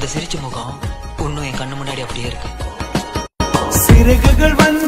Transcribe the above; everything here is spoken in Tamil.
அந்த சிரிச்ச முகம் இன்னும் என் கண்ணு முன்னாடி அப்படியே இருக்கு. சிறகுகள் வந்து